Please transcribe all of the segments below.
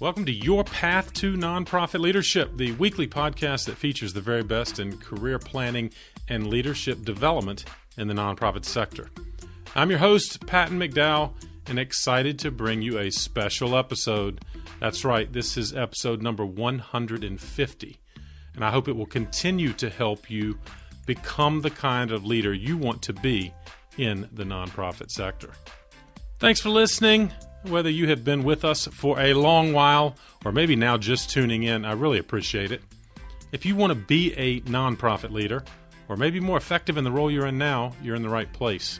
Welcome to Your Path to Nonprofit Leadership, the weekly podcast that features the very best in career planning and leadership development in the nonprofit sector. I'm your host, Patton McDowell, and excited to bring you a special episode. That's right, this is episode number 150, and I hope it will continue to help you become the kind of leader you want to be in the nonprofit sector. Thanks for listening. Whether you have been with us for a long while or maybe now just tuning in, I really appreciate it. If you want to be a nonprofit leader or maybe more effective in the role you're in now, you're in the right place.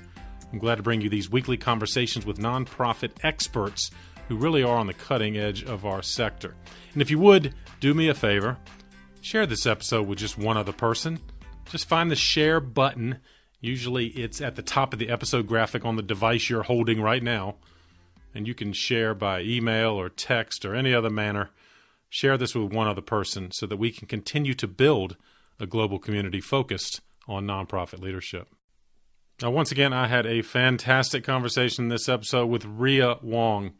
I'm glad to bring you these weekly conversations with nonprofit experts who really are on the cutting edge of our sector. And if you would, do me a favor, share this episode with just one other person. Just find the share button. Usually it's at the top of the episode graphic on the device you're holding right now and you can share by email or text or any other manner. Share this with one other person so that we can continue to build a global community focused on nonprofit leadership. Now, once again, I had a fantastic conversation this episode with Rhea Wong,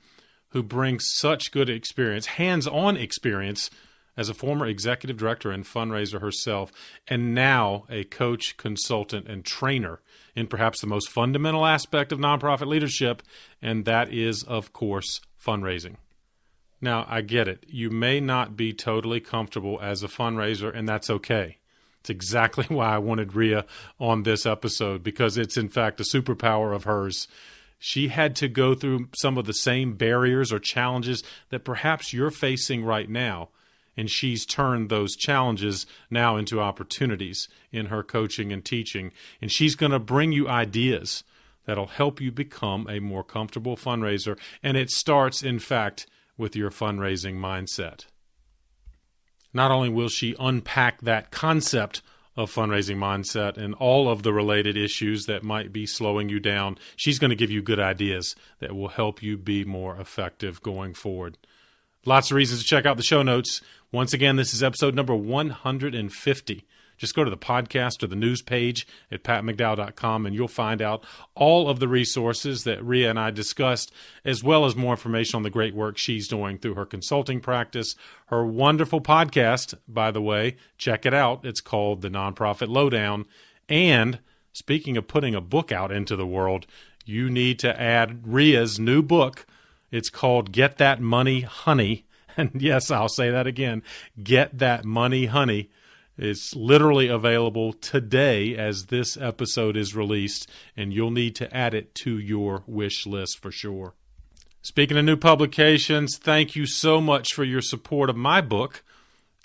who brings such good experience, hands on experience as a former executive director and fundraiser herself, and now a coach, consultant, and trainer in perhaps the most fundamental aspect of nonprofit leadership, and that is, of course, fundraising. Now, I get it. You may not be totally comfortable as a fundraiser, and that's okay. It's exactly why I wanted Rhea on this episode because it's, in fact, a superpower of hers. She had to go through some of the same barriers or challenges that perhaps you're facing right now and she's turned those challenges now into opportunities in her coaching and teaching. And she's going to bring you ideas that'll help you become a more comfortable fundraiser. And it starts, in fact, with your fundraising mindset. Not only will she unpack that concept of fundraising mindset and all of the related issues that might be slowing you down, she's going to give you good ideas that will help you be more effective going forward. Lots of reasons to check out the show notes. Once again, this is episode number 150. Just go to the podcast or the news page at patmcdowell.com and you'll find out all of the resources that Rhea and I discussed, as well as more information on the great work she's doing through her consulting practice. Her wonderful podcast, by the way, check it out. It's called The Nonprofit Lowdown. And speaking of putting a book out into the world, you need to add Rhea's new book. It's called Get That Money Honey and yes, I'll say that again. Get that money, honey. It's literally available today as this episode is released, and you'll need to add it to your wish list for sure. Speaking of new publications, thank you so much for your support of my book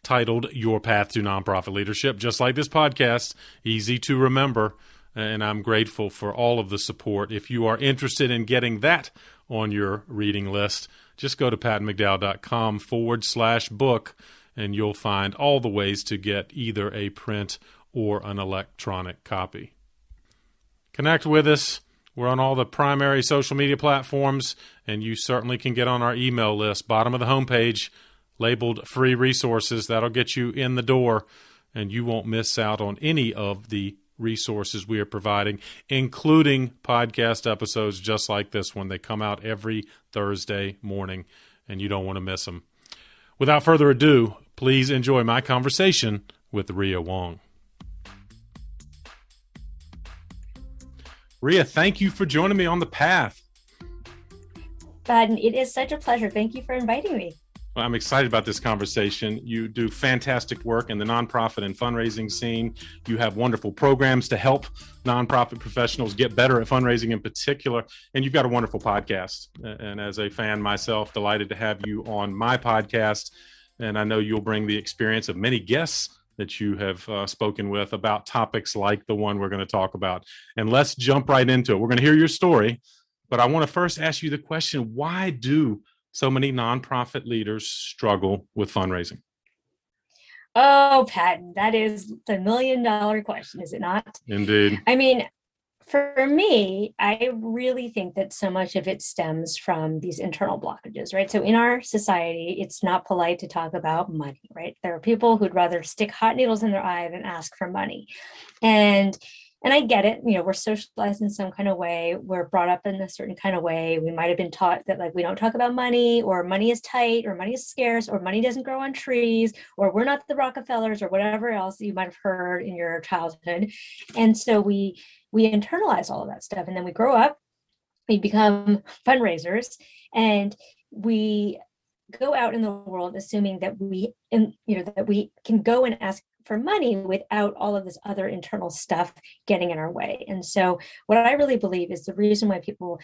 titled Your Path to Nonprofit Leadership, just like this podcast, easy to remember. And I'm grateful for all of the support. If you are interested in getting that on your reading list, just go to pattonmcdowell.com forward slash book and you'll find all the ways to get either a print or an electronic copy. Connect with us. We're on all the primary social media platforms, and you certainly can get on our email list, bottom of the homepage, labeled free resources. That'll get you in the door, and you won't miss out on any of the resources we are providing, including podcast episodes just like this one. They come out every Thursday morning, and you don't want to miss them. Without further ado, please enjoy my conversation with Rhea Wong. Rhea, thank you for joining me on the path. Ben, it is such a pleasure. Thank you for inviting me. Well, I'm excited about this conversation. You do fantastic work in the nonprofit and fundraising scene. You have wonderful programs to help nonprofit professionals get better at fundraising in particular. And you've got a wonderful podcast. And as a fan myself, delighted to have you on my podcast. And I know you'll bring the experience of many guests that you have uh, spoken with about topics like the one we're going to talk about. And let's jump right into it. We're going to hear your story, but I want to first ask you the question why do so many nonprofit leaders struggle with fundraising? Oh, Patton, that is the million dollar question, is it not? Indeed. I mean, for me, I really think that so much of it stems from these internal blockages, right? So in our society, it's not polite to talk about money, right? There are people who'd rather stick hot needles in their eye than ask for money. And and I get it, you know, we're socialized in some kind of way, we're brought up in a certain kind of way. We might have been taught that like we don't talk about money, or money is tight, or money is scarce, or money doesn't grow on trees, or we're not the Rockefellers, or whatever else you might have heard in your childhood. And so we we internalize all of that stuff, and then we grow up, we become fundraisers, and we go out in the world assuming that we and you know that we can go and ask for money without all of this other internal stuff getting in our way. And so, what I really believe is the reason why people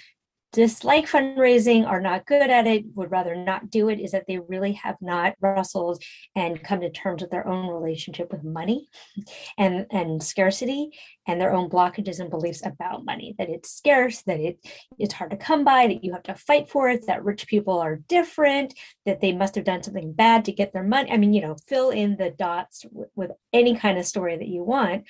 dislike fundraising, are not good at it, would rather not do it, is that they really have not wrestled and come to terms with their own relationship with money and, and scarcity and their own blockages and beliefs about money, that it's scarce, that it it's hard to come by, that you have to fight for it, that rich people are different, that they must have done something bad to get their money. I mean, you know, fill in the dots with, with any kind of story that you want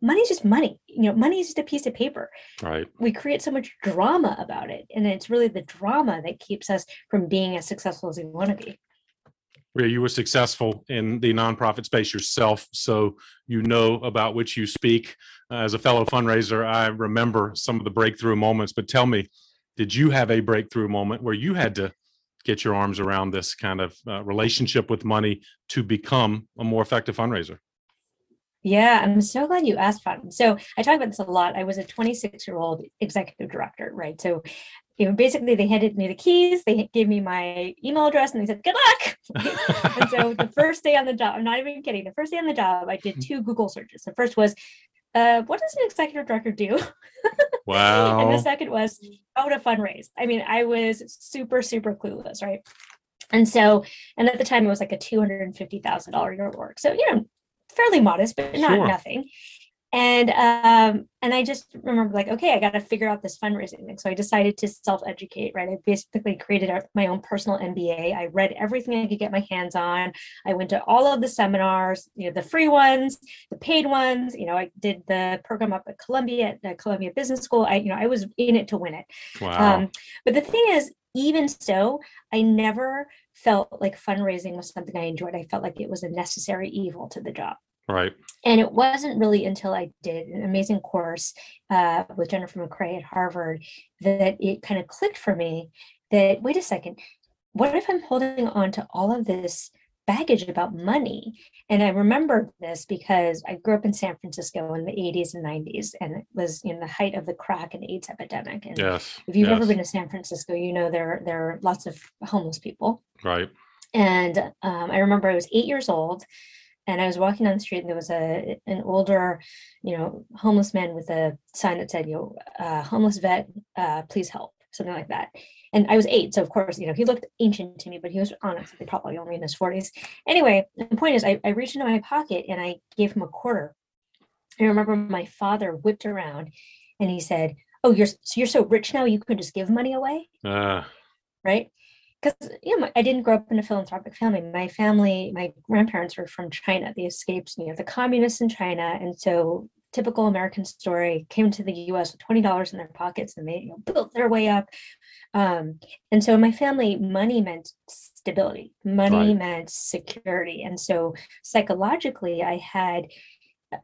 money's just money you know money is just a piece of paper right we create so much drama about it and it's really the drama that keeps us from being as successful as we want to be Rhea, you were successful in the nonprofit space yourself, so you know about which you speak. Uh, as a fellow fundraiser, I remember some of the breakthrough moments. But tell me, did you have a breakthrough moment where you had to get your arms around this kind of uh, relationship with money to become a more effective fundraiser? Yeah, I'm so glad you asked about So I talk about this a lot. I was a 26 year old executive director, right? So you know, basically they handed me the keys, they gave me my email address, and they said, "Good luck." and so the first day on the job, I'm not even kidding. The first day on the job, I did hmm. two Google searches. The first was, uh, "What does an executive director do?" Wow. and the second was, "How to fundraise." I mean, I was super, super clueless, right? And so, and at the time it was like a two hundred and fifty thousand dollar year work. So you know, fairly modest, but not sure. nothing. And um, and I just remember like, okay, I got to figure out this fundraising thing. So I decided to self-educate. Right, I basically created my own personal MBA. I read everything I could get my hands on. I went to all of the seminars, you know, the free ones, the paid ones. You know, I did the program up at Columbia, at the Columbia Business School. I, you know, I was in it to win it. Wow. Um, but the thing is, even so, I never felt like fundraising was something I enjoyed. I felt like it was a necessary evil to the job. Right. And it wasn't really until I did an amazing course uh, with Jennifer McCrea at Harvard that it kind of clicked for me that wait a second, what if I'm holding on to all of this baggage about money? And I remember this because I grew up in San Francisco in the 80s and 90s, and it was in the height of the crack and AIDS epidemic. And yes, if you've yes. ever been to San Francisco, you know there there are lots of homeless people. Right. And um, I remember I was eight years old and I was walking down the street and there was a an older, you know, homeless man with a sign that said, you know, uh, homeless vet, uh, please help, something like that. And I was eight, so of course, you know, he looked ancient to me, but he was honestly probably only in his 40s. Anyway, the point is I, I reached into my pocket and I gave him a quarter. I remember my father whipped around and he said, Oh, you're so you're so rich now you can just give money away. Uh. Right because you know I didn't grow up in a philanthropic family. My family, my grandparents were from China. They escaped, you know, the communists in China, and so typical American story came to the U.S. with twenty dollars in their pockets, and they you know, built their way up. Um, and so my family, money meant stability. Money right. meant security, and so psychologically, I had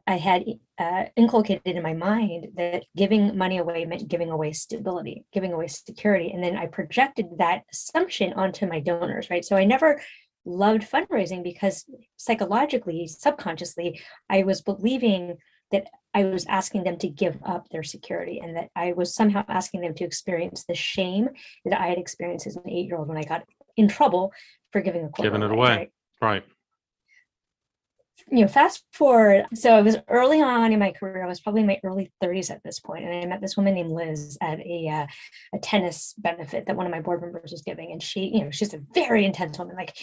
I had uh, inculcated in my mind that giving money away meant giving away stability, giving away security. And then I projected that assumption onto my donors, right? So I never loved fundraising because psychologically, subconsciously, I was believing that I was asking them to give up their security and that I was somehow asking them to experience the shame that I had experienced as an eight year old when I got in trouble for giving a quote. Giving it away. Right? right you know, fast forward. So it was early on in my career. I was probably in my early 30s at this point, and I met this woman named Liz at a uh, a tennis benefit that one of my board members was giving, and she, you know, she's a very intense woman, like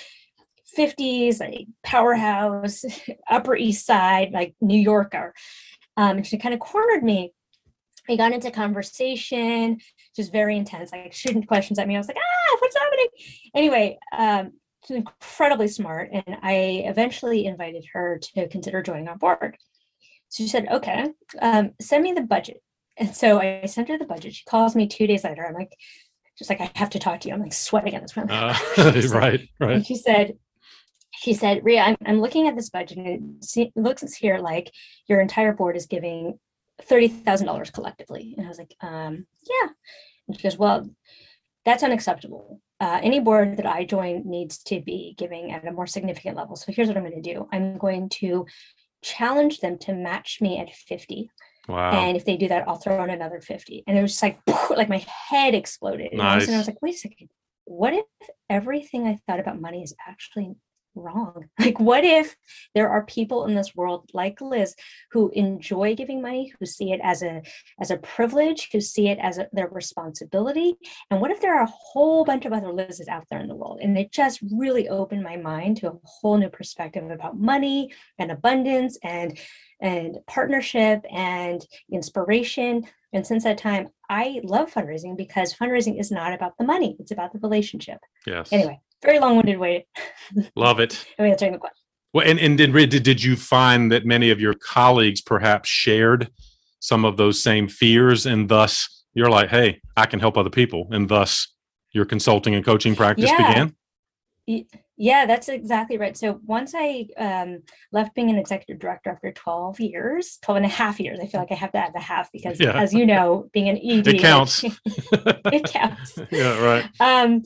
50s, like powerhouse, Upper East Side, like New Yorker. Um, and she kind of cornered me. We got into conversation, just very intense, like shooting questions at me. I was like, ah, what's happening? Anyway, um, she's incredibly smart and i eventually invited her to consider joining on board so she said okay um, send me the budget and so i sent her the budget she calls me two days later i'm like just like i have to talk to you i'm like sweating at this point uh, right right and she said she said rhea I'm, I'm looking at this budget and it looks here like your entire board is giving $30,000 collectively. And I was like, um, yeah. And she goes, well, that's unacceptable. Uh, any board that I join needs to be giving at a more significant level. So here's what I'm going to do. I'm going to challenge them to match me at 50. Wow. And if they do that, I'll throw in another 50. And it was just like, like my head exploded. Nice. And I was like, wait a second. What if everything I thought about money is actually wrong? Like, what if there are people in this world like Liz who enjoy giving money, who see it as a as a privilege, who see it as a, their responsibility? And what if there are a whole bunch of other Lizes out there in the world? And it just really opened my mind to a whole new perspective about money and abundance and and partnership and inspiration. And since that time, I love fundraising because fundraising is not about the money, it's about the relationship. yes. Anyway, very long winded way Love it. of answering the question. Well, and, and did, did did you find that many of your colleagues perhaps shared some of those same fears, and thus you're like, hey, I can help other people, and thus your consulting and coaching practice Yeah. began? Y- Yeah, that's exactly right. So once I um, left being an executive director after 12 years, 12 and a half years, I feel like I have to add the half because, Yeah. as you know, being an ED, It counts. it counts. yeah, right. um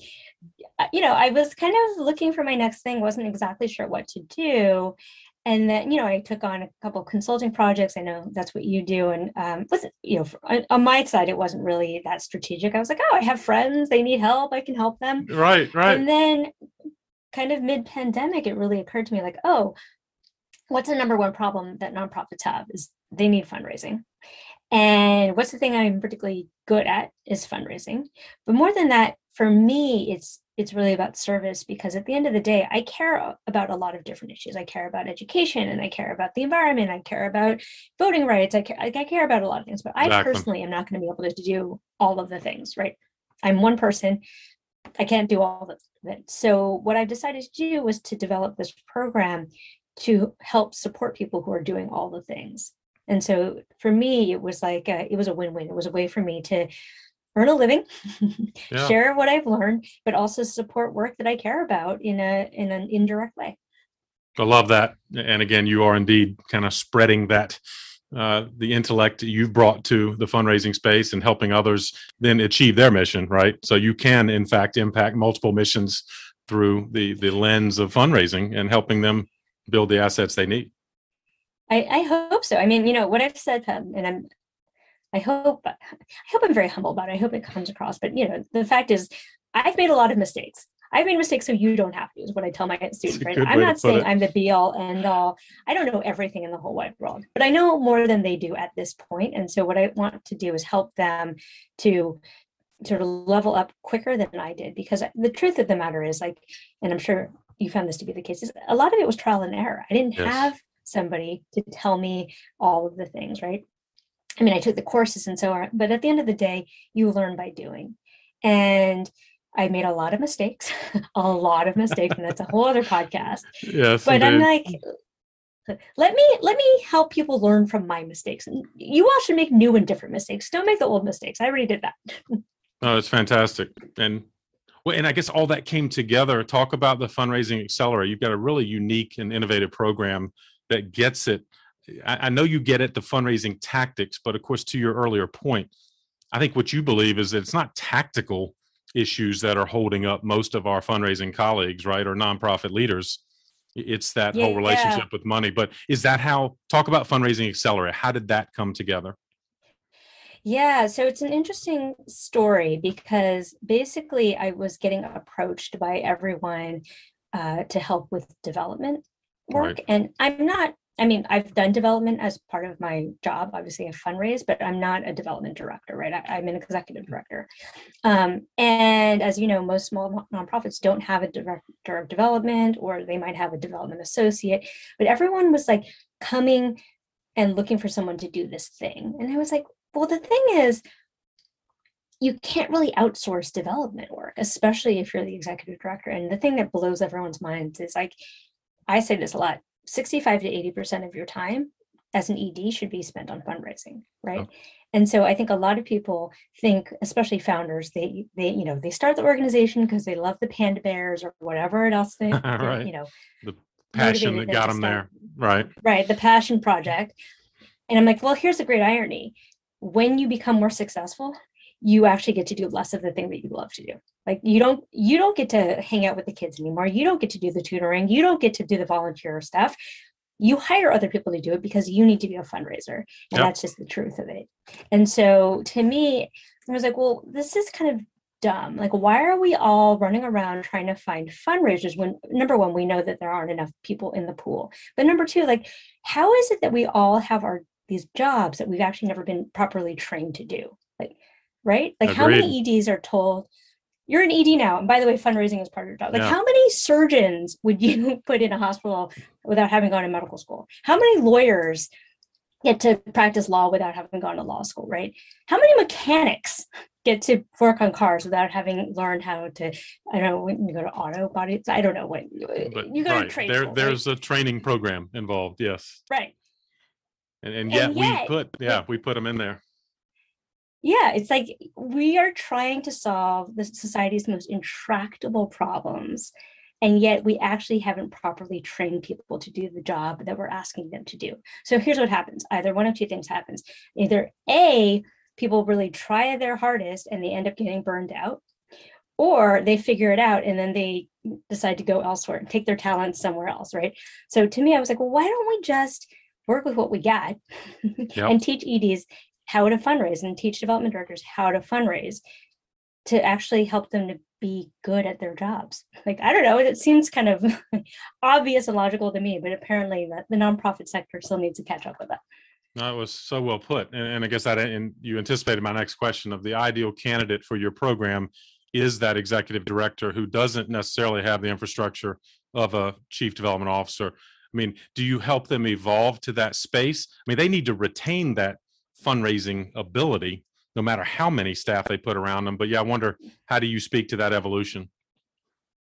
you know i was kind of looking for my next thing wasn't exactly sure what to do. And then you know i took on a couple of consulting projects. I know that's what you do. And um was you know for, on, on my side it wasn't really that strategic. I was like oh i have friends. They need help. I can help them. Right, right. and then kind of mid pandemic it really occurred to me like oh what's the number one problem that nonprofits have is they need fundraising. And what's the thing i'm particularly good at is fundraising. But more than that for me it's it's really about service because at the end of the day i care about a lot of different issues. I care about education and i care about the environment. I care about voting rights. I care, I care about a lot of things but i Exactly. personally am not going to be able to do all of the things right? I'm one person. I can't do all of it. So what i decided to do was to develop this program to help support people who are doing all the things. And so for me it was like a, it was a win-win. It was a way for me to earn a living Yeah. share what i've learned but also support work that i care about in a in an indirect way I love that. And again, you are indeed kind of spreading that uh, the intellect you've brought to the fundraising space and helping others then achieve their mission, right? So you can, in fact, impact multiple missions through the the lens of fundraising and helping them build the assets they need. I, I hope so. I mean, you know, what I've said, um, and I'm, I hope, I hope I'm very humble about it. I hope it comes across. But you know, the fact is, I've made a lot of mistakes. I've made mistakes so you don't have to. Is what I tell my students. Right? I'm not saying it. I'm the be all end all. I don't know everything in the whole wide world, but I know more than they do at this point. And so, what I want to do is help them to sort of level up quicker than I did. Because the truth of the matter is, like, and I'm sure you found this to be the case, is a lot of it was trial and error. I didn't Yes. have somebody to tell me all of the things, right? I mean, I took the courses and so on, but at the end of the day, you learn by doing. And I made a lot of mistakes, a lot of mistakes, and that's a whole other podcast. Yes, But I'm like, let me let me help people learn from my mistakes. You all should make new and different mistakes. Don't make the old mistakes. I already did that. Oh, it's fantastic. And well, and I guess all that came together. Talk about the fundraising accelerator. You've got a really unique and innovative program that gets it. I, I know you get at the fundraising tactics, but of course, to your earlier point, I think what you believe is that it's not tactical issues that are holding up most of our fundraising colleagues, right, or nonprofit leaders. It's that whole Yeah. relationship with money. But is that how? Talk about fundraising accelerator. How did that come together? Yeah, so it's an interesting story because basically I was getting approached by everyone uh, to help with development work. Right. And I'm not, I mean, I've done development as part of my job. Obviously, I fundraise, but I'm not a development director, right? I, I'm an executive director. Um, and as you know, most small nonprofits don't have a director of development or they might have a development associate, but everyone was like coming and looking for someone to do this thing. And I was like, well, the thing is, you can't really outsource development work, especially if you're the executive director. And the thing that blows everyone's minds is like, I say this a lot 65 to 80% of your time as an ED should be spent on fundraising, right? Oh. And so I think a lot of people think, especially founders, they they you know they start the organization because they love the panda bears or whatever it else they, they, you know the Passion that got them start there, right? right the passion project And I'm like, well, here's the great irony. When you become more successful, you actually get to do less of the thing that you love to do. Like you don't you don't get to hang out with the kids anymore. You don't get to do the tutoring. You don't get to do the volunteer stuff. You hire other people to do it because you need to be a fundraiser. And yep. that's just the truth of it. And so to me, I was like, well, this is kind of dumb. Like, why are we all running around trying to find fundraisers when number one, we know that there aren't enough people in the pool. But number two, like, how is it that we all have our these jobs that we've actually never been properly trained to do? Like, right? Like, Agreed. how many EDs are told? You're an ED now, and by the way, fundraising is part of your job. Like, yeah. how many surgeons would you put in a hospital without having gone to medical school? How many lawyers get to practice law without having gone to law school, right? How many mechanics get to work on cars without having learned how to i don't know when you go to auto bodies i don't know what but, you go right. to trade there, school, there's right? a training program involved yes right and, and yet, and yet we put yeah we put them in there yeah it's like we are trying to solve the society's most intractable problems and yet we actually haven't properly trained people to do the job that we're asking them to do. So here's what happens. Either one of two things happens. Either a people really try their hardest and they end up getting burned out or they figure it out and then they decide to go elsewhere and take their talents somewhere else right? So to me i was like well why don't we just work with what we got yep. and teach eds how to fundraise and teach development directors how to fundraise to actually help them to be good at their jobs like i don't know it seems kind of obvious and logical to me but apparently the, the nonprofit sector still needs to catch up with that that was so well put. And, and I guess that and you anticipated my next question of the ideal candidate for your program is that executive director who doesn't necessarily have the infrastructure of a chief development officer. I mean, do you help them evolve to that space? I mean, they need to retain that fundraising ability no matter how many staff they put around them. But yeah, I wonder how do you speak to that evolution?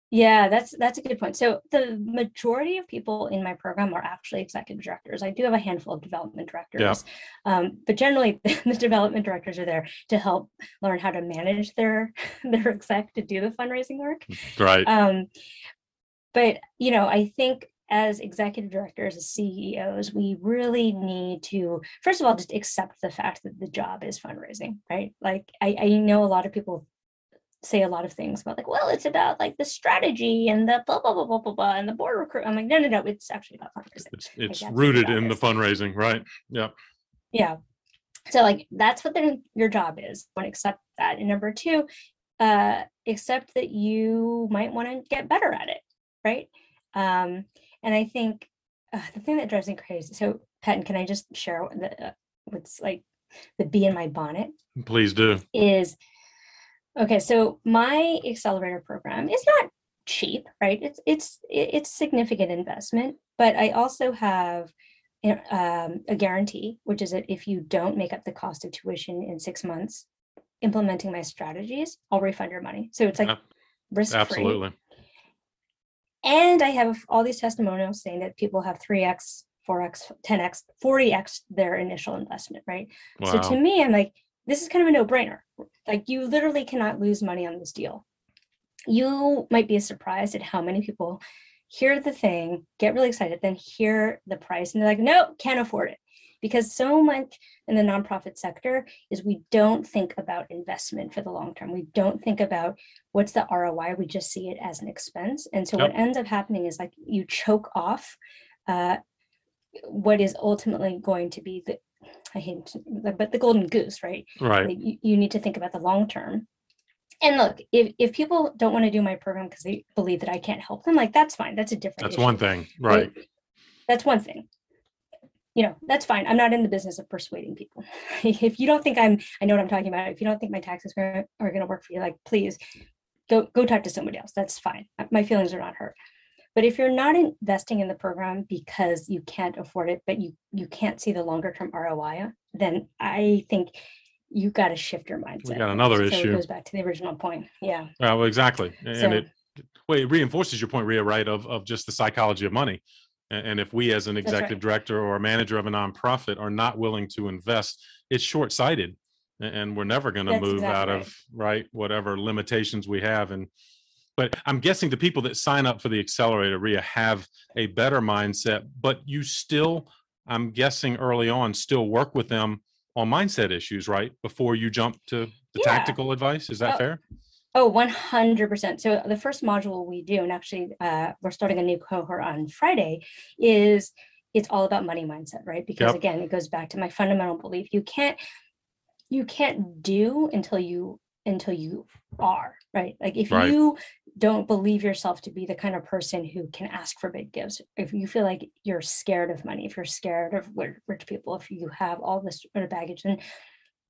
Yeah, that's that's a good point. So the majority of people in my program are actually executive directors. I do have a handful of development directors, yeah. um, but generally the development directors are there to help learn how to manage their their exec to do the fundraising work. Right. Um, but you know, I think as executive directors, as CEOs, we really need to, first of all, just accept the fact that the job is fundraising, right? Like I, I know a lot of people say a lot of things about like, well, it's about like the strategy and the blah blah blah blah blah blah and the board recruit. I'm like, no, no, no, it's actually about fundraising. It's, it's like, rooted in the fundraising, right? Yeah. Yeah. So like that's what the, your job is. One, accept that, and number two, uh, accept that you might want to get better at it, right? Um, and I think uh, the thing that drives me crazy. So, Patton, can I just share the, uh, what's like the bee in my bonnet? Please do. Is Okay, so my accelerator program is not cheap, right? It's it's it's significant investment, but I also have um, a guarantee, which is that if you don't make up the cost of tuition in six months, implementing my strategies, I'll refund your money. So it's like risk free. Absolutely. And I have all these testimonials saying that people have 3x, 4x, 10x, 40x their initial investment, right? Wow. So to me, I'm like, this is kind of a no-brainer. Like you literally cannot lose money on this deal. You might be surprised at how many people hear the thing, get really excited, then hear the price, and they're like, no, can't afford it. Because so much in the nonprofit sector is we don't think about investment for the long term. We don't think about what's the ROI. We just see it as an expense. And so yep. what ends up happening is like you choke off uh, what is ultimately going to be the I hate, but the golden goose, right? Right. You, you need to think about the long term. And look, if, if people don't want to do my program because they believe that I can't help them, like that's fine. That's a different. That's issue. one thing, right? that's one thing. You know, that's fine. I'm not in the business of persuading people. if you don't think I'm, I know what I'm talking about. If you don't think my taxes are, are going to work for you, like please go go talk to somebody else. That's fine. Uh, my feelings are not hurt. But if you're not investing in the program because you can't afford it, but you you can't see the longer term ROI, then I think you got to shift your mindset. We got another so issue. It goes back to the original point. Yeah. well, exactly, and so, it well, it reinforces your point, Rhea, right? Of of just the psychology of money. And if we, as an executive right. director or a manager of a nonprofit, are not willing to invest, it's short sighted, and we're never going to move exactly out of right whatever limitations we have. And but I'm guessing the people that sign up for the accelerator, Rhea, have a better mindset, but you still I'm guessing early on, still work with them on mindset issues, right? Before you jump to the Yeah. tactical advice. Is that Oh, fair? Oh, 100%. So the first module we do, and actually uh, we're starting a new cohort on Friday, is it's all about money mindset, right? Because Yep. again, it goes back to my fundamental belief. You can't you can't do until you until you are, right? Like if Right. you don't believe yourself to be the kind of person who can ask for big gifts, if you feel like you're scared of money, if you're scared of rich people, if you have all this sort of baggage, then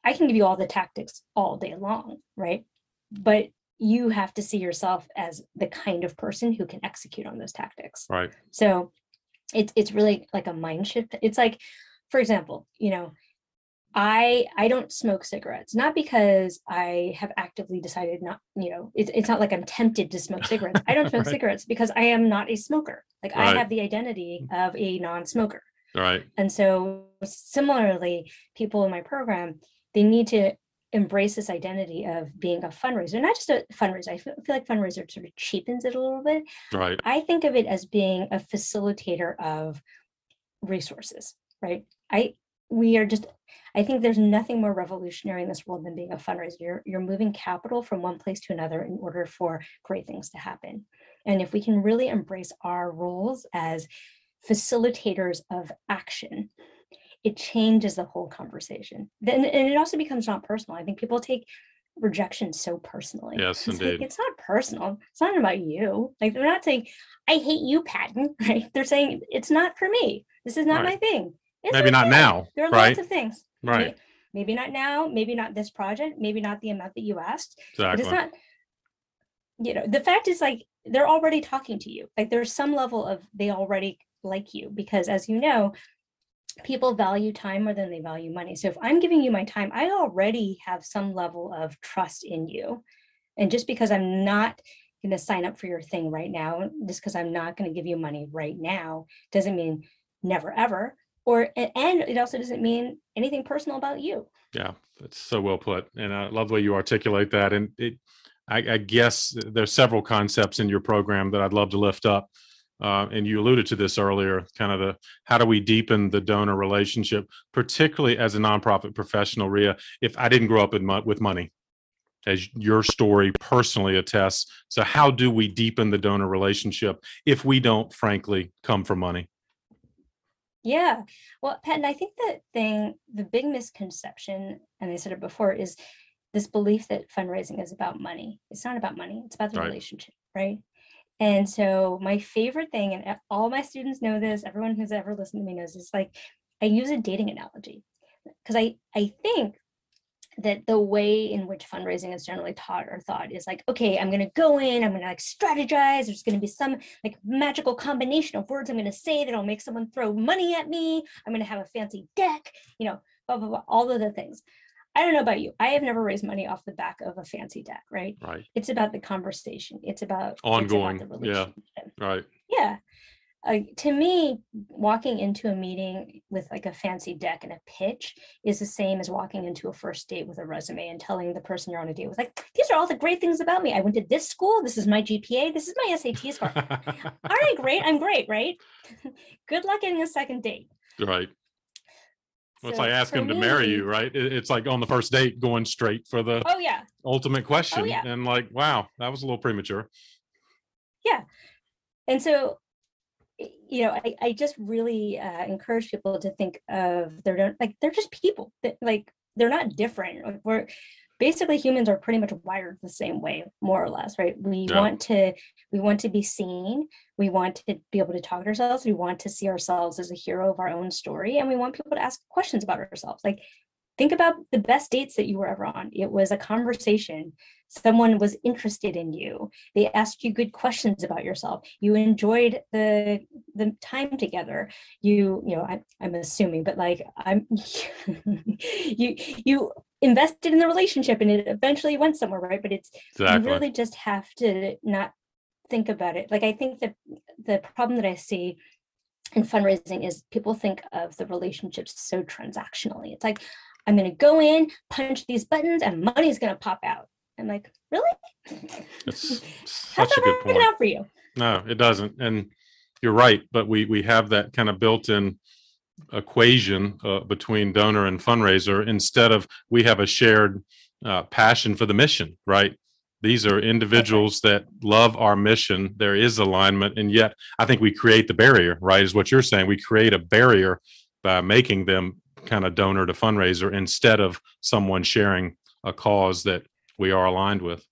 I can give you all the tactics all day long, right? But you have to see yourself as the kind of person who can execute on those tactics. Right. So it's it's really like a mind shift. It's like, for example, you know, I I don't smoke cigarettes, not because I have actively decided not, you know, it's it's not like I'm tempted to smoke cigarettes. I don't smoke Right. cigarettes because I am not a smoker. Like Right. I have the identity of a non-smoker. Right. And so similarly, people in my program, they need to embrace this identity of being a fundraiser, not just a fundraiser. I feel, feel like fundraiser sort of cheapens it a little bit. Right. I think of it as being a facilitator of resources, right? I we are just I think there's nothing more revolutionary in this world than being a fundraiser. You're you're moving capital from one place to another in order for great things to happen. And if we can really embrace our roles as facilitators of action, it changes the whole conversation. Then and it also becomes not personal. I think people take rejection so personally. Yes, It's like, indeed. it's not personal. It's not about you. Like they're not saying, I hate you, Patton, right? They're saying it's not for me. This is not Right. my thing. It's Maybe not now, There are right? lots of things. Right. Maybe not now, maybe not this project, maybe not the amount that you asked. But Exactly. it's not, you know, the fact is like they're already talking to you. Like there's some level of they already like you because as you know, people value time more than they value money. So if I'm giving you my time, I already have some level of trust in you. And just because I'm not going to sign up for your thing right now, just because I'm not going to give you money right now, doesn't mean never ever. Or and it also doesn't mean anything personal about you. Yeah, that's so well put, and I love the way you articulate that. And it, I, I guess uh, there's several concepts in your program that I'd love to lift up. Uh, and you alluded to this earlier, kind of the how do we deepen the donor relationship, particularly as a nonprofit professional, Rhea. If I didn't grow up in with money, as your story personally attests, so how do we deepen the donor relationship if we don't, frankly, come from money? Yeah. Well, Patton, I think that thing, the big misconception, and I said it before, is this belief that fundraising is about money. It's not about money, it's about the Right. relationship, right? And so my favorite thing, and all my students know this, everyone who's ever listened to me knows this, like I use a dating analogy. Because I I think that the way in which fundraising is generally taught or thought is like, okay, I'm gonna go in, I'm gonna like strategize, there's gonna be some like magical combination of words I'm going to say that'll make someone throw money at me. I'm going to have a fancy deck, you know, blah, blah, blah, all of the things. I don't know about you. I have never raised money off the back of a fancy deck, right? Right, It's about the conversation. It's about it's about Ongoing, yeah. right, Yeah. Uh, to me, walking into a meeting with like a fancy deck and a pitch is the same as walking into a first date with a resume and telling the person you're on a date with, like, these are all the great things about me. I went to this school. This is my GPA. This is my SAT score all right, great. I'm great, right? Good luck getting a second date. right. Well, it's So like asking them to marry you, right? It's like on the first date going straight for the Oh yeah, ultimate question. yeah. And like, wow, that was a little premature. Yeah, and so you know, I, I just really uh, encourage people to think of they're like they're just people. That, like they're not different. We're basically humans are pretty much wired the same way, more or less, right? We Yeah. want to we want to be seen. We want to be able to talk to ourselves. We want to see ourselves as a hero of our own story, and we want people to ask questions about ourselves. Like think about the best dates that you were ever on. It was a conversation. Someone was interested in you. They asked you good questions about yourself. You enjoyed the the time together. You, you know, I, I'm assuming, but like I'm you you invested in the relationship and it eventually went somewhere, right? But it's Exactly. you really just have to not think about it. Like I think that the problem that I see in fundraising is people think of the relationships so transactionally. It's like I'm going to go in, punch these buttons, and money's going to pop out. I'm like, really? It's How's such a good point. out for you? No, it doesn't. And you're right. But we we have that kind of built in equation uh, between donor and fundraiser instead of we have a shared uh, passion for the mission, right? These are individuals that love our mission. There is alignment, and yet I think we create the barrier, right? Is what you're saying. We create a barrier by making them kind of donor to fundraiser instead of someone sharing a cause that we are aligned with.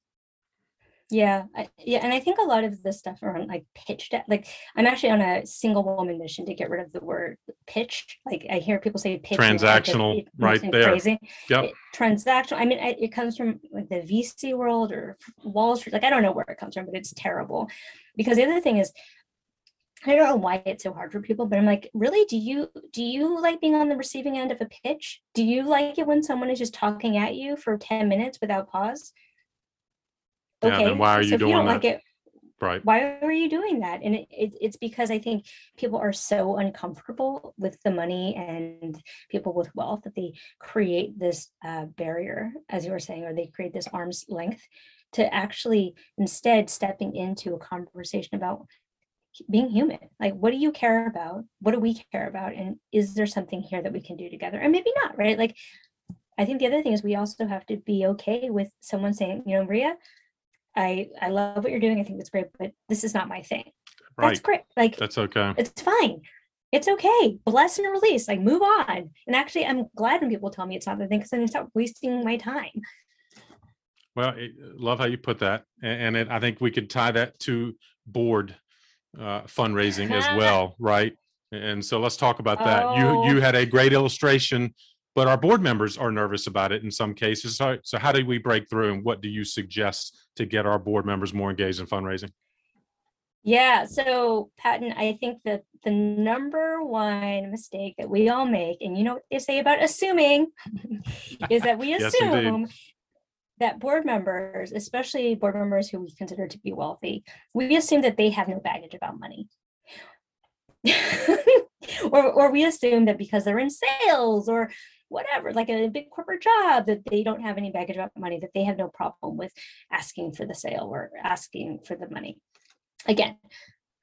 Yeah, I, yeah, and I think a lot of the stuff around like pitch deck, like I'm actually on a single woman mission to get rid of the word pitch. Like I hear people say pitch, and I think Transactional, it- it right there. Crazy. Yep. It- Transactional. I mean, I- it comes from like the VC world or Wall Street. Like I don't know where it comes from, but it's terrible. Because the other thing is, I don't know why it's so hard for people, but I'm like, really, do you do you like being on the receiving end of a pitch? Do you like it when someone is just talking at you for 10 minutes without pause? Yeah, then why are you so if you doing don't that? like it, Right. why are you doing that? And it, it, it's because I think people are so uncomfortable with the money and people with wealth that they create this uh, barrier, as you were saying, or they create this arm's length to actually instead stepping into a conversation about being human. Like, what do you care about? What do we care about? And is there something here that we can do together? And maybe not, right? Like, I think the other thing is we also have to be okay with someone saying, you know, Maria, I I love what you're doing. I think that's great, but this is not my thing. That's great. Like That's okay. it's fine. It's okay. Bless and release. Like move on. And actually, I'm glad when people tell me it's not the thing because then I stop wasting my time. Well, I love how you put that, and it, I think we could tie that to board uh, fundraising as well, right? And so let's talk about that. You Oh. you had a great illustration, but our board members are nervous about it in some cases. So, so how do we break through, and what do you suggest to get our board members more engaged in fundraising? Yeah. So, Patton, I think that the number one mistake that we all make, and you know what they say about assuming, is that we Yes, indeed. assume that board members, especially board members who we consider to be wealthy, we assume that they have no baggage about money. or, or we assume that because they're in sales or whatever, like a big corporate job, that they don't have any baggage about money, that they have no problem with asking for the sale or asking for the money. Again,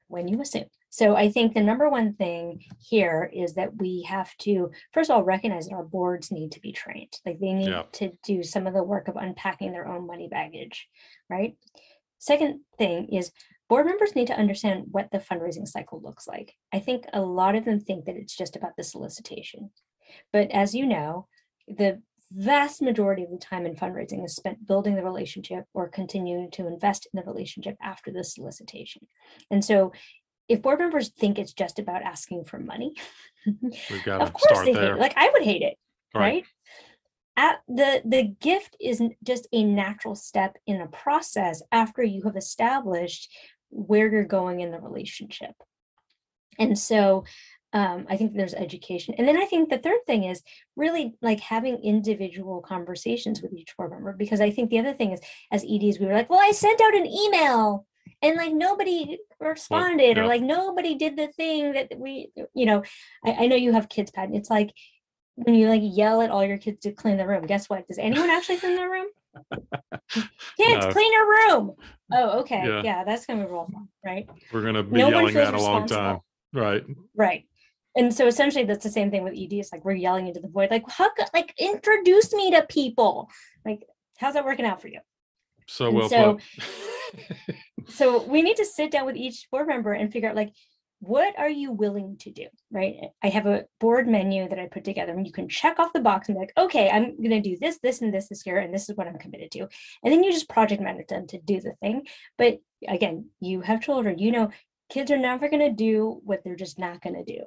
when you assume. So I think the number one thing here is that we have to, first of all, recognize that our boards need to be trained. Like they need Yeah. to do some of the work of unpacking their own money baggage, right? Second thing is board members need to understand what the fundraising cycle looks like. I think a lot of them think that it's just about the solicitation. But as you know, the vast majority of the time in fundraising is spent building the relationship or continuing to invest in the relationship after the solicitation. And so if board members think it's just about asking for money, We've got of to course start they hate it. Like I would hate it, Right. right? At the the gift isn't just a natural step in a process after you have established where you're going in the relationship. And so um, I think there's education. And then I think the third thing is really like having individual conversations with each board member. Because I think the other thing is, as EDs, we were like, well, I sent out an email and like nobody responded or yeah. like nobody did the thing that we, you know, I, I know you have kids, Pat. It's like when you like yell at all your kids to clean the room. Guess what? Does anyone actually clean their room? Kids, No. clean your room. Oh, okay. Yeah. Yeah, that's gonna be real fun, right? We're going to be No yelling that a long time. Right. Right. And so essentially that's the same thing with ED. It's like we're yelling into the void, like, how co- like introduce me to people. Like, how's that working out for you? So And well so- So we need to sit down with each board member and figure out like, what are you willing to do? Right. I have a board menu that I put together and you can check off the box and be like, okay, I'm gonna do this, this, and this this year, and this is what I'm committed to. And then you just project manage them to do the thing. But again, you have children, you know, kids are never gonna do what they're just not gonna do.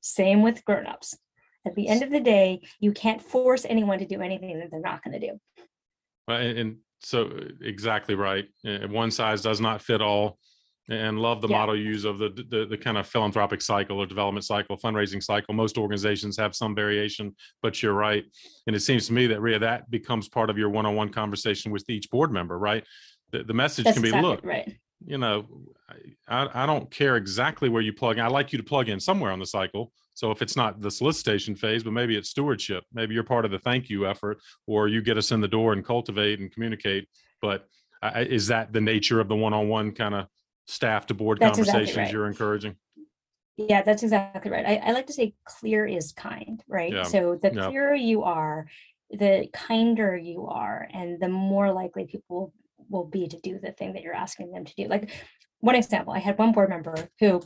Same with grown-ups. At the end of the day, you can't force anyone to do anything that they're not gonna do. Well, and, and so uh, exactly right. Uh, one size does not fit all. And love the Yeah. model you use of the, the the kind of philanthropic cycle or development cycle, fundraising cycle. Most organizations have some variation, but you're right. And it seems to me that Rhea, that becomes part of your one-on-one conversation with each board member, right? The, the message That's can be, exactly look, right. you know, I, I don't care exactly where you plug in. I like you to plug in somewhere on the cycle. So if it's not the solicitation phase, but maybe it's stewardship, maybe you're part of the thank you effort, or you get us in the door and cultivate and communicate. But I, is that the nature of the one-on-one kind of staff to board That's exactly conversations right. you're encouraging? Yeah, that's exactly right. I, I like to say clear is kind, right? Yeah. So the Yeah. clearer you are, the kinder you are, and the more likely people will be to do the thing that you're asking them to do. Like one example, I had one board member who,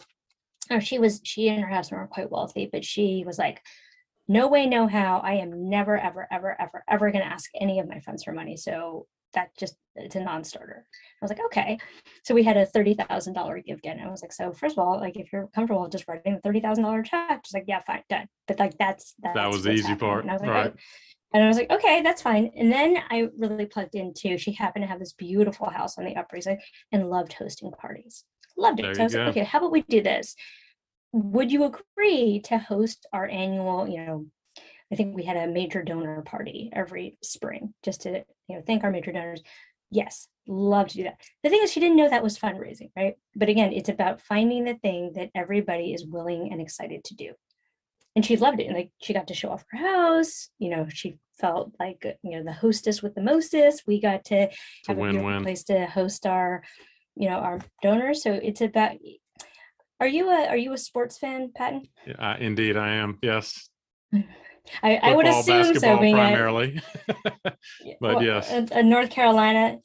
oh, she was, she and her husband were quite wealthy, but she was like, no way, no how. I am never, ever, ever, ever, ever going to ask any of my friends for money. So that just, it's a non-starter. I was like, okay. So we had a thirty thousand dollar gift in. I was like, so first of all, like if you're comfortable just writing a thousand dollar check, just like, yeah, fine, done. But like that's That was the easy happening. part, And I was like, right. And I was like, okay, that's fine. And then I really plugged into. She happened to have this beautiful house on the Upper East Side and loved hosting parties. Loved it. There so I was like, okay, how about we do this? Would you agree to host our annual, you know, I think we had a major donor party every spring just to, you know, thank our major donors. Yes, love to do that. The thing is, she didn't know that was fundraising, right? But again, it's about finding the thing that everybody is willing and excited to do. And she loved it. And like she got to show off her house. You know, she felt like, uh, you know, the hostess with the mostest. We got to It's have a win-win. place to host our, you know, our donors. So it's about. Are you a Are you a sports fan, Patton? Yeah, indeed, I am. Yes, I, I would Football, assume so. Being primarily. Yeah, But yes. a, a North Carolina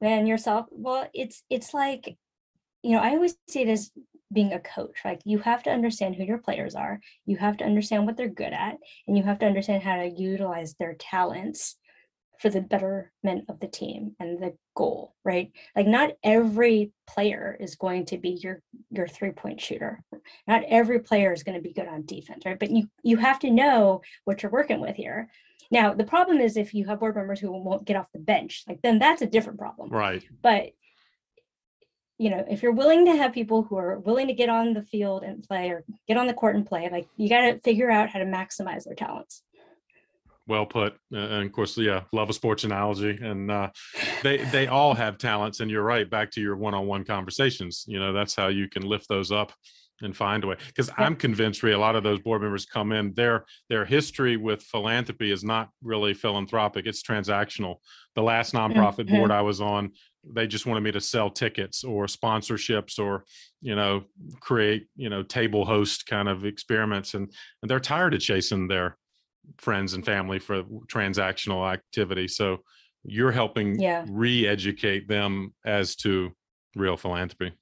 man yourself. Well, it's it's like, you know, I always see it as being a coach. Like you have to understand who your players are, you have to understand what they're good at, and you have to understand how to utilize their talents for the betterment of the team and the goal, right? Like not every player is going to be your your three-point shooter. Not every player is going to be good on defense, right? But you you have to know what you're working with here. Now, the problem is if you have board members who won't get off the bench, like then that's a different problem. right. But you know, if you're willing to have people who are willing to get on the field and play or get on the court and play, like you got to figure out how to maximize their talents. Well put. Uh, and of course, yeah, love a sports analogy. And uh, they they all have talents. And you're right. Back to your one-on-one conversations. You know, that's how you can lift those up and find a way. Because I'm convinced, Rhea, a lot of those board members come in. Their their history with philanthropy is not really philanthropic. It's transactional. The last nonprofit Mhm. board I was on, they just wanted me to sell tickets or sponsorships or you know create you know table host kind of experiments and, and they're tired of chasing their friends and family for transactional activity so you're helping Yeah. re-educate them as to real philanthropy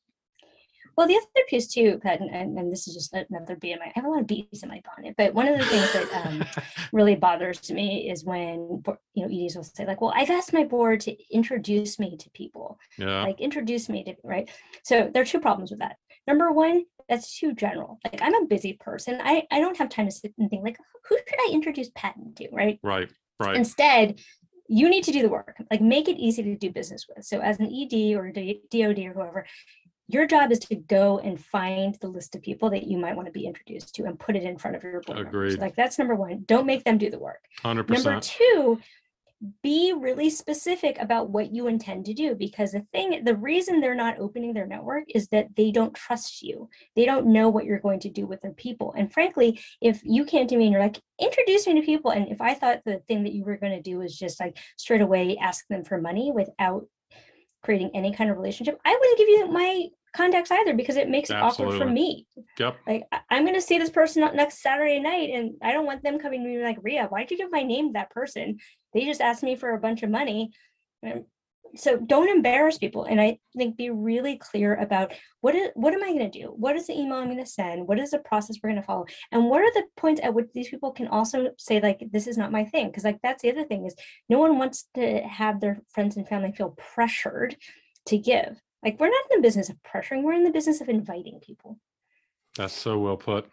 Well, the other piece too, Pat, and, and, this is just another bee in my, I have a lot of bees in my bonnet, but one of the things that um, really bothers me is when, you know, EDs will say like, well, I've asked my board to introduce me to people. yeah. Like introduce me to right? So there are two problems with that. Number one that's too general. Like i'm a busy person. I i don't have time to sit and think like who should i introduce patton to right? Right right. Instead you need to do the work. Like make it easy to do business with. So as an ed or D- dod or whoever your job is to go and find the list of people that you might want to be introduced to and put it in front of your board members. Agreed. like that's number one don't make them do the work 100% Number two, be really specific about what you intend to do because the thing, the reason they're not opening their network is that they don't trust you. They don't know what you're going to do with their people. And frankly, if you came to me and you're like, introduce me to people, and if I thought the thing that you were going to do was just like straight away ask them for money without creating any kind of relationship, I wouldn't give you my contacts either because it makes it awkward for me. Yep. Like i'm going to see this person next saturday night and i don't want them coming to me like rhea why'd you give my name to that person? They just asked me for a bunch of money. Um, so don't embarrass people and i think be really clear about what is what am i going to do? What is the email i'm going to send? What is the process we're going to follow? And what are the points at which these people can also say like this is not my thing because like that's the other thing is no one wants to have their friends and family feel pressured to give like we're not in the business of pressuring we're in the business of inviting people That's so well put.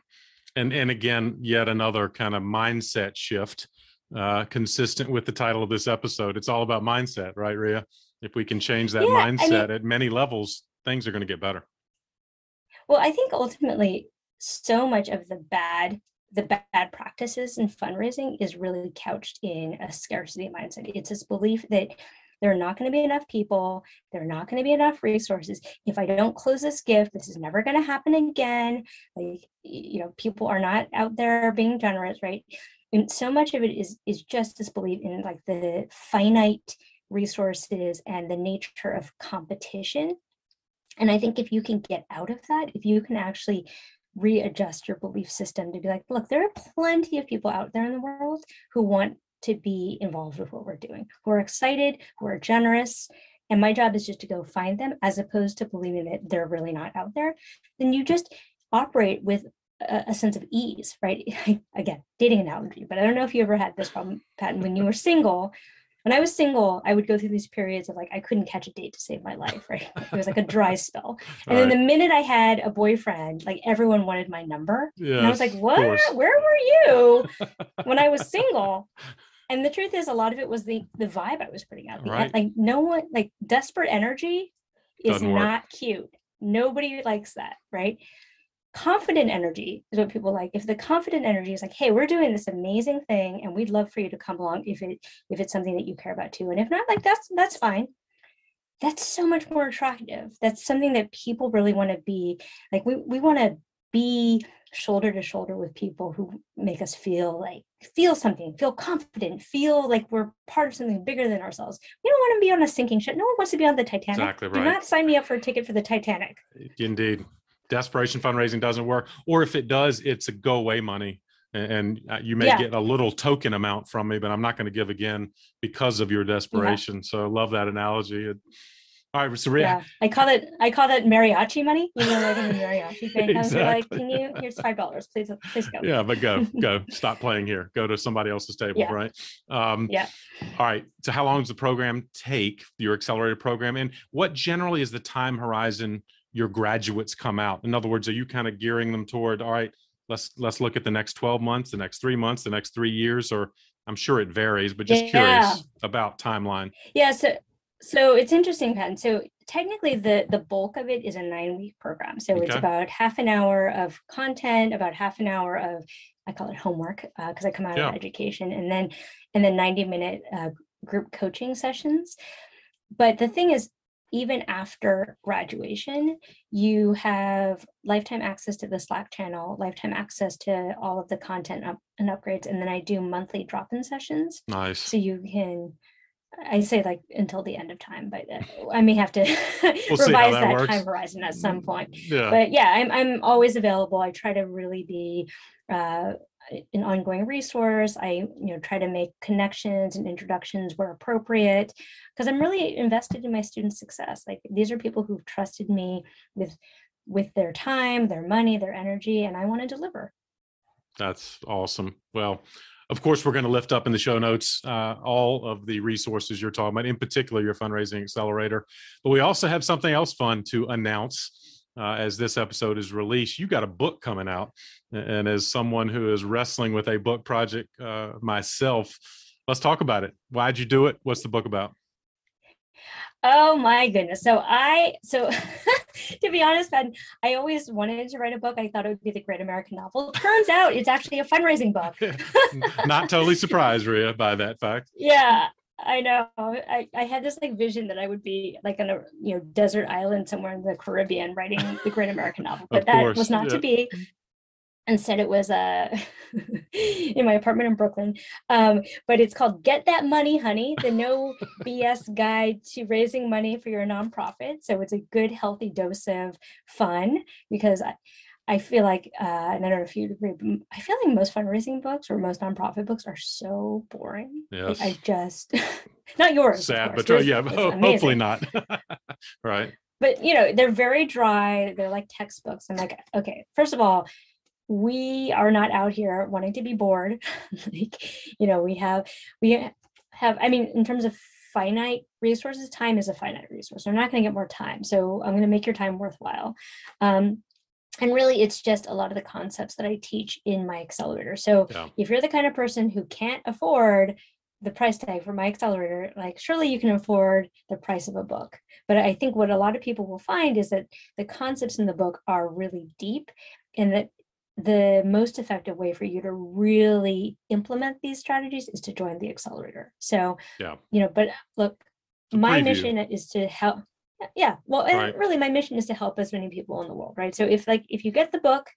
And and again, yet another kind of mindset shift, uh, consistent with the title of this episode. It's all about mindset, right, Rhea? If we can change that Yeah, I mean- mindset at many levels, things are going to get better. Well, I think ultimately, so much of the bad, the bad practices in fundraising is really couched in a scarcity mindset. It's this belief that there are not going to be enough people, there are not going to be enough resources. If I don't close this gift, this is never going to happen again. Like, you know, people are not out there being generous, right? And so much of it is is just this belief in like the finite resources and the nature of competition and I think if you can get out of that, if you can actually readjust your belief system to be like, look, there are plenty of people out there in the world who want to be involved with what we're doing, who are excited, who are generous. And my job is just to go find them as opposed to believing that they're really not out there. Then you just operate with a, a sense of ease, right? Again, dating analogy, but I don't know if you ever had this problem, Patton, when you were single. When I was single, I would go through these periods of like I couldn't catch a date to save my life, right? It was like a dry spell. And then the minute I had a boyfriend, like everyone wanted my number. Yes, and I was like, what? Where were you when I was single? And the truth is, a lot of it was the the vibe I was putting out. Right. Like no one, like desperate energy is Doesn't not work. cute. Nobody likes that, right? confident energy is what people like if the confident energy is like hey we're doing this amazing thing and we'd love for you to come along if it if it's something that you care about too and if not like that's that's fine that's so much more attractive that's something that people really want to be like we, we want to be shoulder to shoulder with people who make us feel like feel something feel confident feel like we're part of something bigger than ourselves we don't want to be on a sinking ship no one wants to be on the titanic exactly right. do not sign me up for a ticket for the titanic indeed desperation fundraising doesn't work, or if it does, it's a go away money. And, uh, you may yeah. get a little token amount from me, but I'm not going to give again because of your desperation. Yeah. So I love that analogy. All right, so yeah, I call it I call that mariachi money. You know, like the mariachi thing. exactly. like, can you? Here's five dollars, please, please go. Yeah, but go, go. Stop playing here. Go to somebody else's table, yeah. right? Um, yeah. All right. So, how long does the program take? Your accelerated program, and what generally is the time horizon your graduates come out? In other words, are you kind of gearing them toward, all right, let's let's look at the next 12 months, the next three months, the next three years, or I'm sure it varies, but just yeah. curious about timeline. Yeah, so so it's interesting, Pat. So technically the the bulk of it is a nine week program. So okay. it's about half an hour of content, about half an hour of I call it homework because uh, I come out yeah. of education, and then and then 90 minute uh, group coaching sessions. But the thing is, even after graduation, you have lifetime access to the Slack channel, lifetime access to all of the content up and upgrades. And then I do monthly drop in sessions. Nice. So you can, I say like until the end of time, but uh, I may have to we'll revise that, that time horizon at some point. Yeah. But yeah, I'm, I'm always available. I try to really be uh, an ongoing resource. I, you know, try to make connections and introductions where appropriate, because I'm really invested in my students' success. Like these are people who've trusted me with with their time, their money, their energy, and I want to deliver. That's awesome. Well, of course, we're going to lift up in the show notes uh, all of the resources you're talking about, in particular your fundraising accelerator. But we also have something else fun to announce uh, as this episode is released, you got a book coming out. And as someone who is wrestling with a book project uh, myself, let's talk about it. Why'd you do it? What's the book about? Oh my goodness. So I so to be honest, Ben, I always wanted to write a book. I thought it would be the Great American Novel. Turns out it's actually a fundraising book. Not totally surprised, Rhea, by that fact. Yeah. I know. I, I had this like vision that I would be like on a you know desert island somewhere in the Caribbean writing the Great American Novel, but that was not yeah. to be. Instead, it was uh, in my apartment in Brooklyn. Um, but it's called "Get That Money, Honey: The No BS Guide to Raising Money for Your Nonprofit." So it's a good, healthy dose of fun because I, I feel like, uh, and I don't know if you agree, but I feel like most fundraising books or most nonprofit books are so boring. Yes. Like I just, not yours. Sad, but yours, yeah, hopefully not. right. But you know, they're very dry. They're like textbooks. I'm like, okay, first of all, we are not out here wanting to be bored. like, you know, we have, we have, I mean, in terms of finite resources, time is a finite resource. I'm not going to get more time. So I'm going to make your time worthwhile. Um, and really it's just a lot of the concepts that i teach in my accelerator so yeah. if you're the kind of person who can't afford the price tag for my accelerator like surely you can afford the price of a book but i think what a lot of people will find is that the concepts in the book are really deep and that the most effective way for you to really implement these strategies is to join the accelerator. So yeah. you know but look my mission is to help yeah well right. really my mission is to help as many people in the world right? So if like if you get the book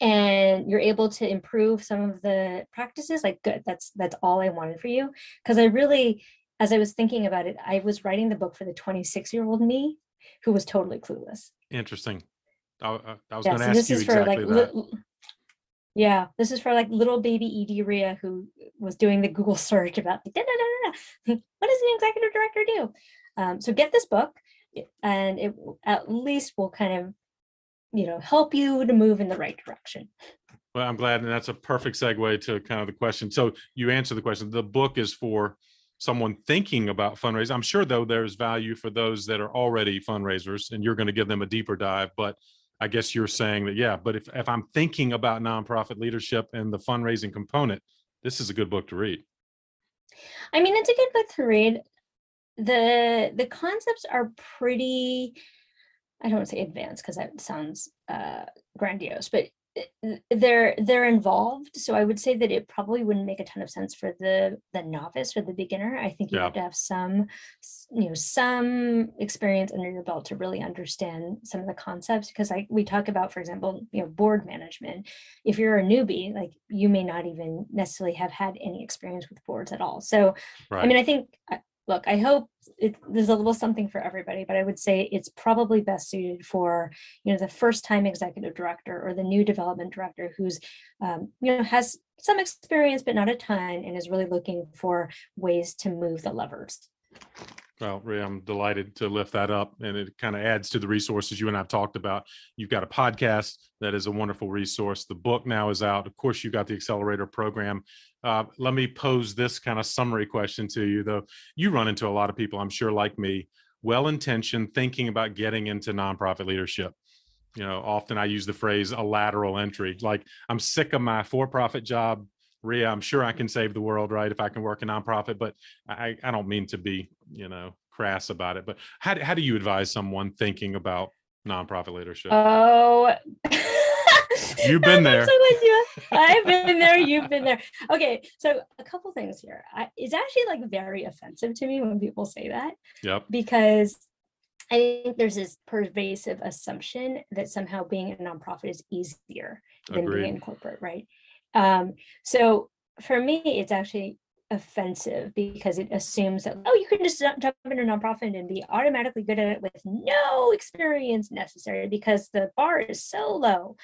and you're able to improve some of the practices like good that's that's all i wanted for you. Because i really as i was thinking about it i was writing the book for the 26 year old me who was totally clueless. Interesting I, I, was yeah, going to so ask you exactly like, that. Li- yeah, this is for like little baby ED Rhea who was doing the Google search about what does an executive director do? Um, so get this book, and it at least will kind of, you know, help you to move in the right direction. Well, I'm glad, and that's a perfect segue to kind of the question. So you answer the question. The book is for someone thinking about fundraising. I'm sure though there's value for those that are already fundraisers, and you're going to give them a deeper dive. But I guess you're saying that, yeah. But if if I'm thinking about nonprofit leadership and the fundraising component, this is a good book to read. I mean, it's a good book to read. the The concepts are pretty. I don't say advanced because that sounds uh, grandiose, but they're they're involved so i would say that it probably wouldn't make a ton of sense for the the novice or the beginner i think you yeah. have to have some you know some experience under your belt to really understand some of the concepts because like we talk about for example you know board management if you're a newbie like you may not even necessarily have had any experience with boards at all so right. i mean i think uh, look, I hope it, there's a little something for everybody, but I would say it's probably best suited for, you know, the first time executive director or the new development director who's, um, you know, has some experience, but not a ton and is really looking for ways to move the levers. Well, Ray, I'm delighted to lift that up, and it kind of adds to the resources you and I've talked about. You've got a podcast that is a wonderful resource. The book now is out. Of course, you've got the accelerator program. Uh, let me pose this kind of summary question to you, though. You run into a lot of people, I'm sure, like me, well intentioned, thinking about getting into nonprofit leadership. You know, often I use the phrase a lateral entry. Like, I'm sick of my for profit job. Rhea, I'm sure I can save the world, right? If I can work a nonprofit, but I, I don't mean to be, you know, crass about it. But how, how do you advise someone thinking about nonprofit leadership? Oh, you've been there. I've been there. You've been there. Okay, so a couple things here. I, it's actually like very offensive to me when people say that. Yep. Because I think there's this pervasive assumption that somehow being a nonprofit is easier than Agreed. being in corporate, right? Um, so for me, it's actually offensive because it assumes that oh you can just jump into a nonprofit and be automatically good at it with no experience necessary because the bar is so low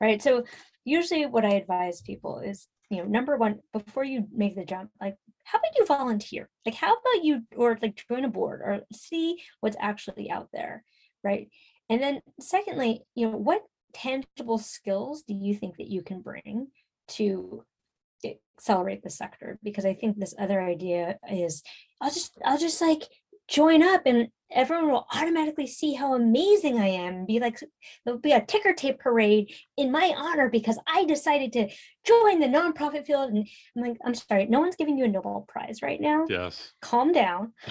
right? So usually what i advise people is you know number one before you make the jump like how about you volunteer? Like how about you or like join a board or see what's actually out there right? And then secondly you know what tangible skills do you think that you can bring to accelerate the sector because I think this other idea is I'll just I'll just like join up and everyone will automatically see how amazing I am be like there'll be a ticker tape parade in my honor because I decided to join the nonprofit field and I'm like I'm sorry no one's giving you a Nobel Prize right now. Yes. Calm down.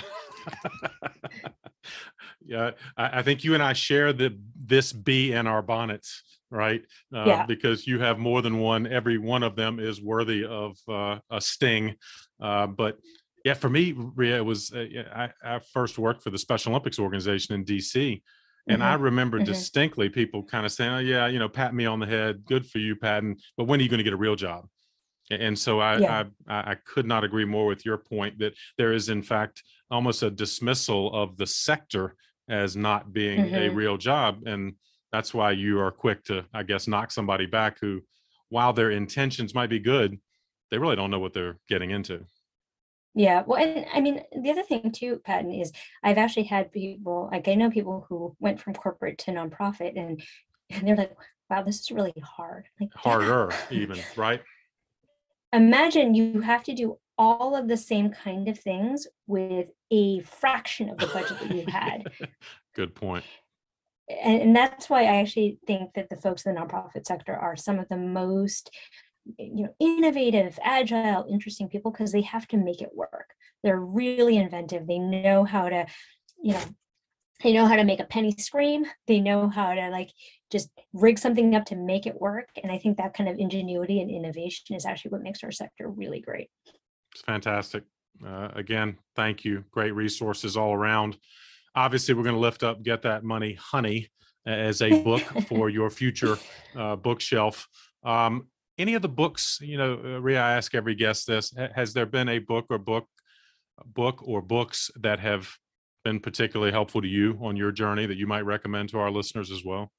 Yeah I, I think you and I share the this bee in our bonnets right? Uh, yeah. Because you have more than one. Every one of them is worthy of uh, a sting. Uh, but yeah, for me, Rhea, it was uh, I, I, first worked for the Special Olympics organization in DC. And mm-hmm. I remember mm-hmm. distinctly people kind of saying, "Oh yeah, you know, pat me on the head. Good for you, Patton. But when are you going to get a real job?" And so I, yeah. I I could not agree more with your point that there is in fact almost a dismissal of the sector as not being mm-hmm. a real job. And that's why you are quick to i guess knock somebody back who while their intentions might be good they really don't know what they're getting into. Yeah well and i mean the other thing too patton is i've actually had people like i know people who went from corporate to nonprofit and and they're like wow this is really hard. Like harder even right? Imagine you have to do all of the same kind of things with a fraction of the budget that you had. Good point and, and that's why I actually think that the folks in the nonprofit sector are some of the most you know innovative agile interesting people because they have to make it work. They're really inventive. They know how to you know they know how to make a penny scream. They know how to like just rig something up to make it work and i think that kind of ingenuity and innovation is actually what makes our sector really great. It's fantastic. Uh, again thank you. Great resources all around obviously we're going to lift up get that money honey as a book for your future uh, bookshelf. Um, any of the books you know uh, Rhea, i ask every guest this has there been a book or book book or books that have been particularly helpful to you on your journey that you might recommend to our listeners as well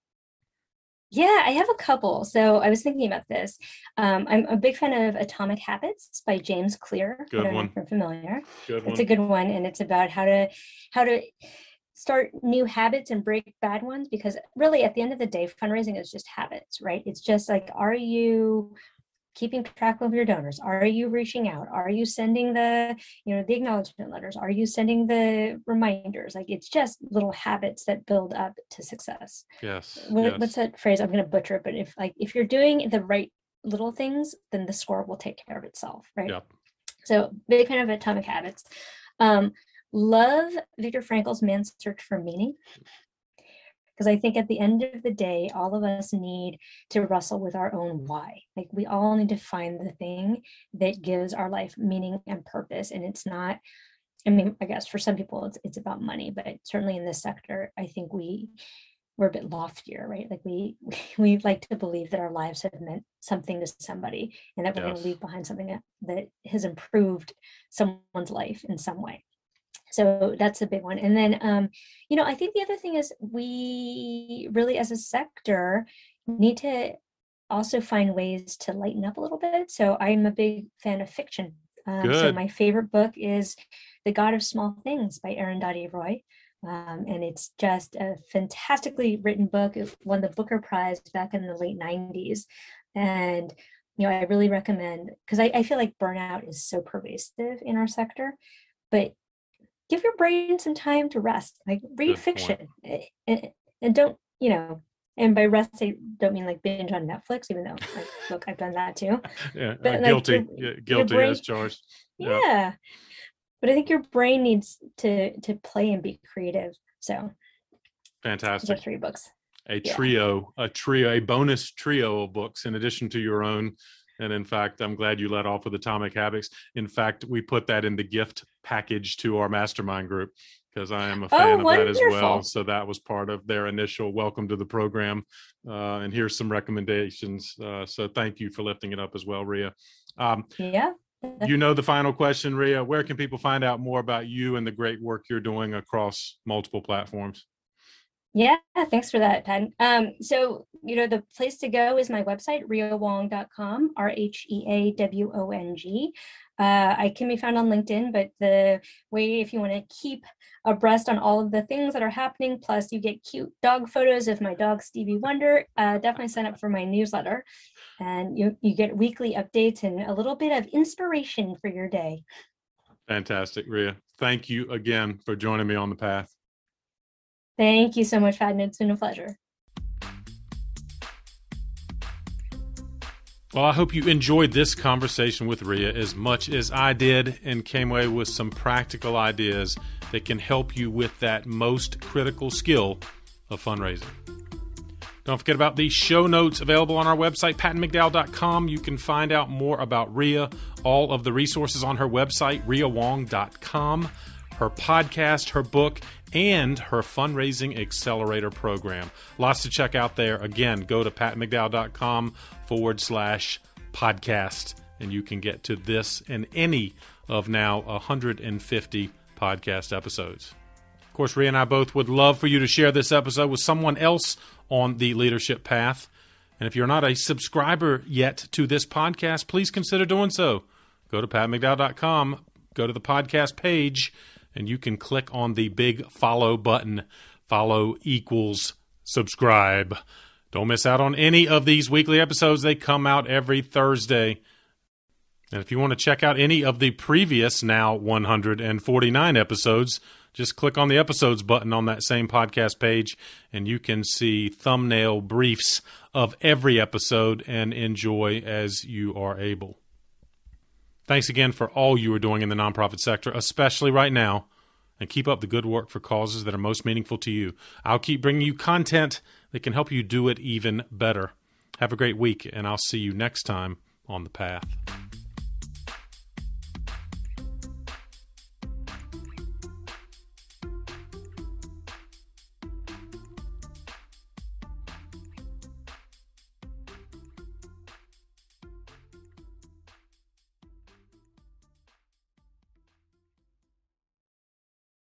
Yeah, I have a couple. So I was thinking about this. Um, I'm a big fan of Atomic Habits by James Clear. Good one. If you're familiar. Good It's a good one, and it's about how to how to start new habits and break bad ones. Because really, at the end of the day, fundraising is just habits, right? It's just like, are you keeping track of your donors. Are you reaching out? Are you sending the you know the acknowledgement letters? Are you sending the reminders? Like it's just little habits that build up to success. Yes, what, yes. what's that phrase? I'm going to butcher it but if like if you're doing the right little things then the score will take care of itself right? Yep. so big fan of atomic habits. Um love viktor frankl's man's search for meaning because I think at the end of the day, all of us need to wrestle with our own mm-hmm. why. Like we all need to find the thing that gives our life meaning and purpose. And it's not, I mean, I guess for some people it's it's about money, but certainly in this sector, I think we we're a bit loftier, right? Like we we like to believe that our lives have meant something to somebody and that we're going to leave behind something that, that has improved someone's life in some way so that's a big one. And then um you know i think the other thing is we really as a sector need to also find ways to lighten up a little bit. So i'm a big fan of fiction. Um, so my favorite book is the god of small things by arundhati roy. Um, and it's just a fantastically written book. It won the booker prize back in the late 90s and you know i really recommend because I, I feel like burnout is so pervasive in our sector. But give your brain some time to rest like read Good fiction eh, eh, and don't you know and by rest i don't mean like binge on netflix even though like, look i've done that too yeah, but, uh, like, guilty, your- yeah, guilty brain- as charged. yeah. Yeah. but i think your brain needs to to play and be creative so those are Fantastic. three books a Yeah. trio, a trio, a bonus trio of books in addition to your own. And in fact, I'm glad you let off with Atomic Habits. In fact, we put that in the gift package to our mastermind group because I am a Oh, fan of that as well. So that was part of their initial welcome to the program. Uh, and here's some recommendations. Uh, so thank you for lifting it up as well, Rhea. Um, yeah you know the final question, Rhea. Where can people find out more about you and the great work you're doing across multiple platforms? Yeah, thanks for that, Pat. Um, so, you know, the place to go is my website, rheawong.com, R H E A W O N G. Uh, I can be found on LinkedIn, but the way, if you want to keep abreast on all of the things that are happening, plus you get cute dog photos of my dog Stevie Wonder, uh, definitely sign up for my newsletter. And you, you get weekly updates and a little bit of inspiration for your day. Fantastic, Rhea. Thank you again for joining me on the path. Thank you so much, and It's been a pleasure. Well, I hope you enjoyed this conversation with Rhea as much as I did and came away with some practical ideas that can help you with that most critical skill of fundraising. Don't forget about the show notes available on our website, pattonmcdowell.com. You can find out more about Rhea, all of the resources on her website, rheawong.com, her podcast, her book, and her fundraising accelerator program. Lots to check out there. Again, go to pattonmcdowell.com forward slash podcast, and you can get to this and any of now 150 podcast episodes. Of course, Rhea and I both would love for you to share this episode with someone else on the leadership path. And if you're not a subscriber yet to this podcast, please consider doing so. Go to patmcdowell.com, go to the podcast page, and you can click on the big follow button. Follow equals subscribe. Don't miss out on any of these weekly episodes. They come out every Thursday. And if you want to check out any of the previous now 149 episodes, just click on the episodes button on that same podcast page and you can see thumbnail briefs of every episode and enjoy as you are able. Thanks again for all you are doing in the nonprofit sector, especially right now, and keep up the good work for causes that are most meaningful to you. I'll keep bringing you content that can help you do it even better. Have a great week, and I'll see you next time on the path.